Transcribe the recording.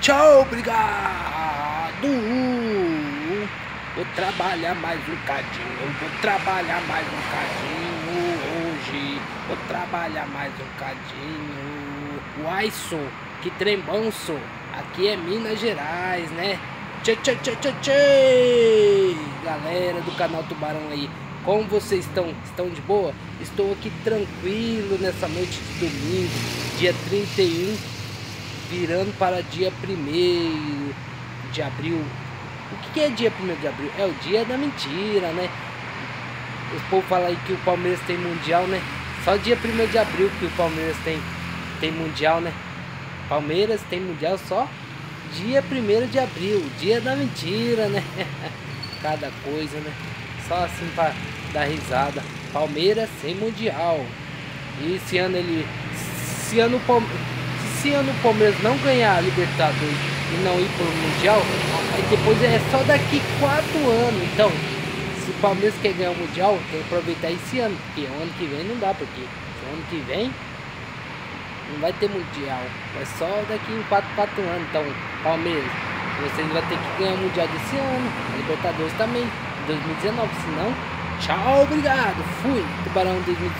Tchau, obrigado. Vou trabalhar mais um cadinho. Vou trabalhar mais um cadinho hoje. Vou trabalhar mais um cadinho. Uai, sou. Que trem bom, sou. Aqui é Minas Gerais, né? Tchê, tchê, tchê, tchê, tchê. Galera do canal Tubarão aí. Como vocês estão? Estão de boa? Estou aqui tranquilo nessa noite de domingo, dia 31, virando para dia 1 de abril. O que é dia 1 de abril? É o dia da mentira, né? Os povos falam aí que o Palmeiras tem mundial, né? Só dia 1 de abril que o Palmeiras tem, tem mundial, né? Palmeiras tem mundial só dia 1 de abril, dia da mentira, né? Cada coisa, né? Só assim para dar risada. Palmeiras sem mundial. E esse ano ele. Se ano, se ano o Palmeiras não ganhar a Libertadores e não ir para o Mundial, aí depois é só daqui quatro anos. Então, se o Palmeiras quer ganhar o Mundial, tem que aproveitar esse ano. Porque o ano que vem não dá, porque o ano que vem não vai ter Mundial. Vai só daqui 4, 4 anos. Então, Palmeiras, vocês vão ter que ganhar o Mundial desse ano. A Libertadores também. 2019, senão, tchau, obrigado, fui, Tubarão 2019.